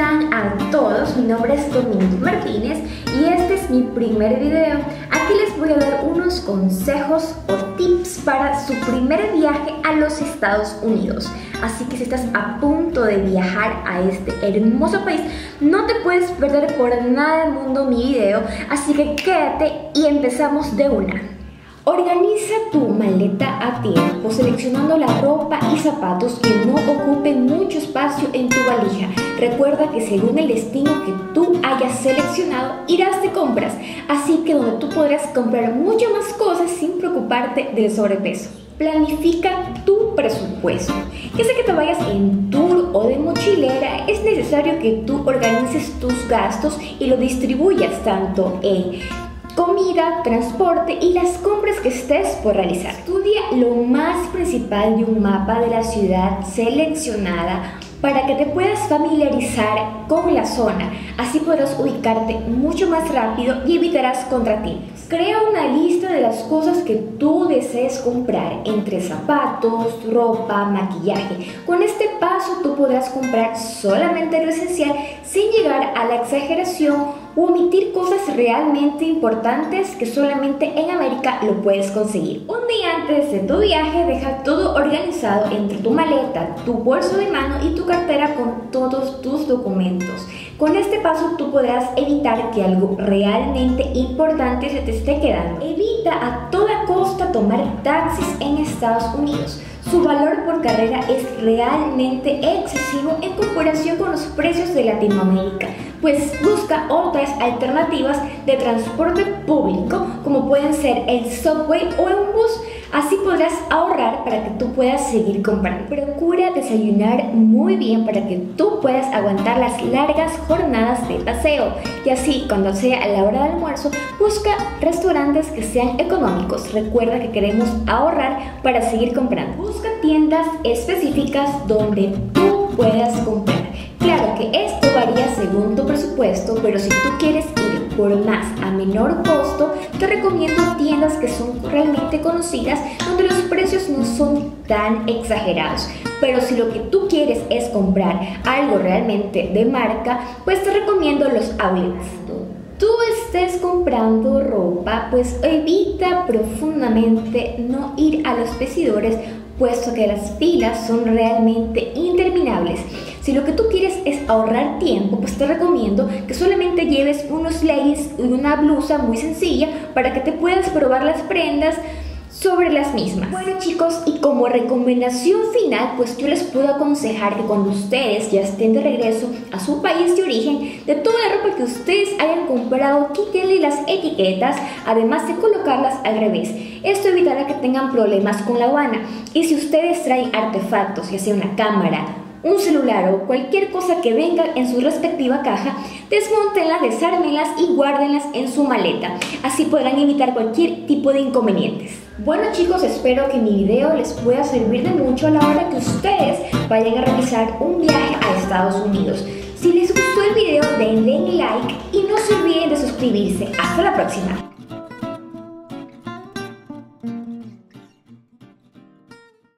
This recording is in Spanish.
a todos, mi nombre es Domingo Martínez y este es mi primer video. Aquí les voy a dar unos consejos o tips para su primer viaje a los Estados Unidos. Así que si estás a punto de viajar a este hermoso país, no te puedes perder por nada del mundo mi video, así que quédate y empezamos de una. Organiza tu maleta a tiempo seleccionando la ropa y zapatos que no ocupen mucho espacio en tu valija. Recuerda que según el destino que tú hayas seleccionado irás de compras, así que donde tú podrás comprar muchas más cosas sin preocuparte del sobrepeso. Planifica tu presupuesto. Ya sea que te vayas en tour o de mochilera, es necesario que tú organices tus gastos y lo distribuyas tanto en comida, transporte y las compras que estés por realizar. Estudia lo más principal de un mapa de la ciudad seleccionada para que te puedas familiarizar con la zona. Así podrás ubicarte mucho más rápido y evitarás contratiempos. Crea una lista de las cosas que tú desees comprar entre zapatos, ropa, maquillaje. Con este paso tú podrás comprar solamente lo esencial sin llegar a la exageración o omitir cosas realmente importantes que solamente en América lo puedes conseguir. Un día antes de tu viaje, deja todo organizado entre tu maleta, tu bolso de mano y tu cartera con todos tus documentos. Con este paso tú podrás evitar que algo realmente importante se te esté quedando. Evita a toda costa tomar taxis en Estados Unidos su valor por carrera es realmente excesivo en comparación con los precios de Latinoamérica, pues busca otras alternativas de transporte público como pueden ser el subway o un bus. Así podrás ahorrar para que tú puedas seguir comprando. Procura desayunar muy bien para que tú puedas aguantar las largas jornadas de paseo. Y así, cuando sea la hora de almuerzo, busca restaurantes que sean económicos. Recuerda que queremos ahorrar para seguir comprando. Busca tiendas específicas donde tú puedas comprar. Según tu presupuesto, pero si tú quieres ir por más a menor costo, te recomiendo tiendas que son realmente conocidas donde los precios no son tan exagerados. Pero si lo que tú quieres es comprar algo realmente de marca, pues te recomiendo los outlets tú estés comprando ropa, pues evita profundamente no ir a los vestidores, puesto que las filas son realmente interminables. Si lo que tú quieres es ahorrar tiempo, pues te recomiendo que solamente lleves unos leggings y una blusa muy sencilla para que te puedas probar las prendas sobre las mismas. Bueno chicos, y como recomendación final, pues yo les puedo aconsejar que cuando ustedes ya estén de regreso a su país de origen, de toda la ropa que ustedes hayan comprado, quítenle las etiquetas, además de colocarlas al revés. Esto evitará que tengan problemas con la aduana. Y si ustedes traen artefactos, ya sea una cámara, un celular o cualquier cosa que venga en su respectiva caja, desmontenlas, desármenlas y guárdenlas en su maleta. Así podrán evitar cualquier tipo de inconvenientes. Bueno chicos, espero que mi video les pueda servir de mucho a la hora que ustedes vayan a realizar un viaje a Estados Unidos. Si les gustó el video, denle like y no se olviden de suscribirse. Hasta la próxima.